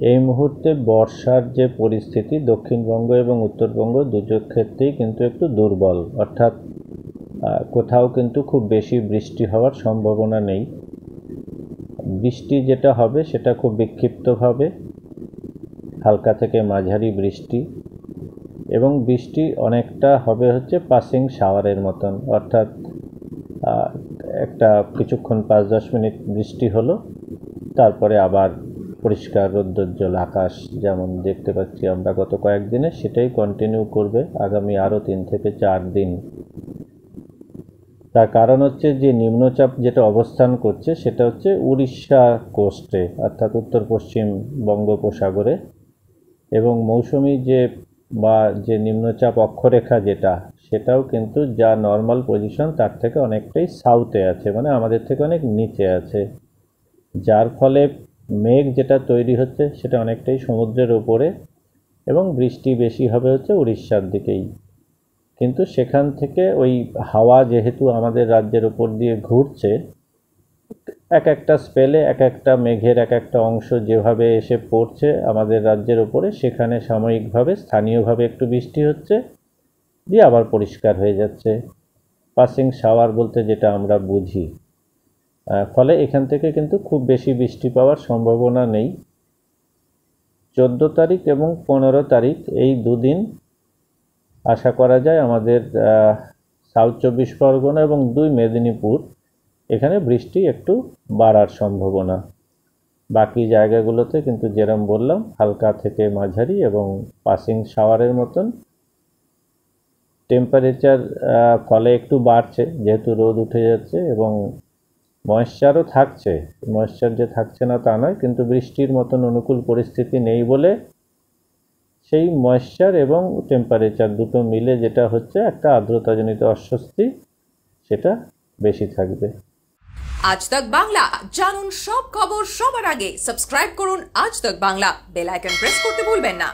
এই মুহূর্তে বর্ষার যে পরিস্থিতি দক্ষিণবঙ্গ এবং উত্তরবঙ্গ দুটো ক্ষেত্রেই কিন্তু একটু দুর্বল। অর্থাৎ কোথাও কিন্তু খুব বেশি বৃষ্টি হওয়ার সম্ভাবনা নেই। বৃষ্টি যেটা হবে সেটা খুব বিক্ষিপ্তভাবে, হালকা থেকে মাঝারি বৃষ্টি। এবং বৃষ্টি অনেকটা হবে হচ্ছে পাসিং শাওয়ারের মতন। অর্থাৎ একটা কিছুক্ষণ পাঁচ দশ মিনিট বৃষ্টি হলো, তারপরে আবার পরিষ্কার রৌদ্রোজ্জ্বল আকাশ যেমন দেখতে পাচ্ছি আমরা গত কয়েকদিনে, সেটাই কন্টিনিউ করবে আগামী আরও তিন থেকে চার দিন। তার কারণ হচ্ছে যে নিম্নচাপ যেটা অবস্থান করছে, সেটা হচ্ছে উড়িষ্যা কোস্টে অর্থাৎ উত্তর পশ্চিম বঙ্গোপসাগরে। এবং মৌসুমি যে, বা যে নিম্নচাপ অক্ষরেখা যেটা, সেটাও কিন্তু যা নর্মাল পজিশন তার থেকে অনেকটাই সাউথে আছে মানে আমাদের থেকে অনেক নিচে আছে। যার ফলে মেঘ যেটা তৈরি হচ্ছে সেটা অনেকটাই সমুদ্রের ওপরে এবং বৃষ্টি বেশি হবে হচ্ছে উড়িষ্যার দিকেই। কিন্তু সেখান থেকে ওই হাওয়া যেহেতু আমাদের রাজ্যের উপর দিয়ে ঘুরছে, এক একটা স্পেলে এক একটা মেঘের এক একটা অংশ যেভাবে এসে পড়ছে আমাদের রাজ্যের ওপরে সেখানে সাময়িকভাবে স্থানীয়ভাবে একটু বৃষ্টি হচ্ছে, দিয়ে আবার পরিষ্কার হয়ে যাচ্ছে। পাসিং শাওয়ার বলতে যেটা আমরা বুঝি। ফলে এখান থেকে কিন্তু খুব বেশি বৃষ্টি পাওয়ার সম্ভাবনা নেই। চোদ্দ তারিখ এবং পনেরো তারিখ এই দুদিন আশা করা যায় আমাদের সাউথ চব্বিশ পরগনা এবং দুই মেদিনীপুর এখানে বৃষ্টি একটু বাড়ার সম্ভাবনা। বাকি জায়গাগুলোতে কিন্তু যেরম বললাম, হালকা থেকে মাঝারি এবং পাসিং শাওয়ারের মতন। টেম্পারেচার ফলে একটু বাড়ছে, যেহেতু রোদ উঠে যাচ্ছে এবং ময়েশ্চারও থাকছে। ময়েশ্চার যে থাকছে না তা নয়, কিন্তু বৃষ্টির মতন অনুকূল পরিস্থিতি নেই বলে সেই ময়েশ্চার এবং টেম্পারেচার দুটো মিলে যেটা হচ্ছে একটা আর্দ্রতাজনিত অস্বস্তি, সেটা বেশি থাকবে। আজ তক বাংলা, জানুন সব খবর সবার আগে। সাবস্ক্রাইব করুন আজ তক বাংলা। বেল আইকন প্রেস করতে ভুলবেন না।